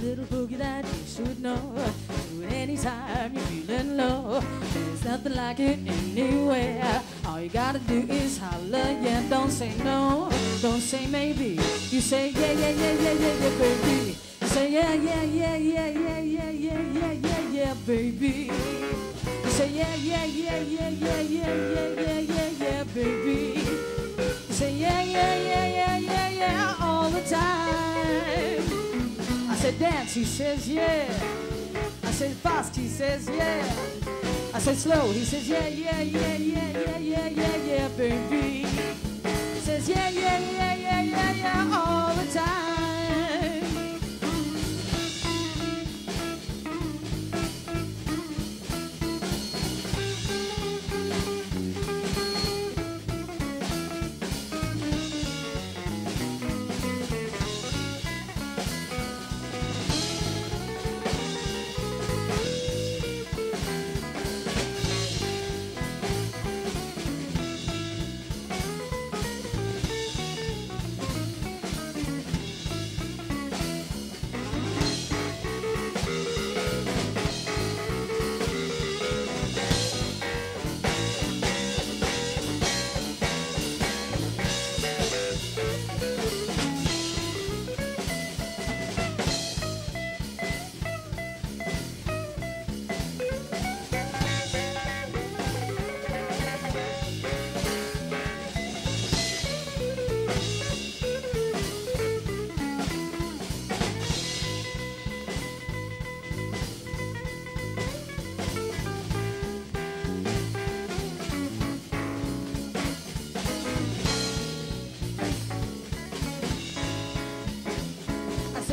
little boogie that you should know. Do it anytime you're feeling low. There's nothing like it anywhere. All you gotta do is holler, yeah. Don't say no, don't say maybe. You say yeah, yeah, yeah, yeah, yeah, yeah, baby. You say yeah, yeah, yeah, yeah, yeah, yeah, yeah, yeah, yeah, yeah, baby. You say yeah, yeah, yeah, yeah, yeah, yeah, yeah, yeah, yeah, yeah, baby. Said dance, he says yeah. I said fast, he says yeah. I said slow, he says yeah, yeah, yeah, yeah, yeah, yeah, yeah, yeah, baby. He says yeah, yeah, yeah, yeah, yeah, yeah,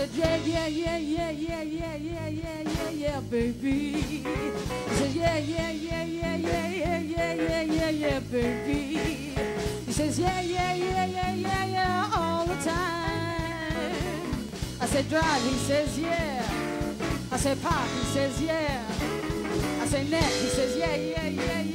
said, yeah, yeah, yeah, yeah, yeah, yeah, yeah, yeah, yeah, yeah, baby. I said, yeah, yeah, yeah, yeah, yeah, yeah, yeah, yeah, yeah, yeah, baby. He says, yeah, yeah, yeah, yeah, yeah, yeah, all the time. I said, drive, he says, yeah. I said, park, he says, yeah. I said, neck, he says. He yeah, yeah, yeah, yeah.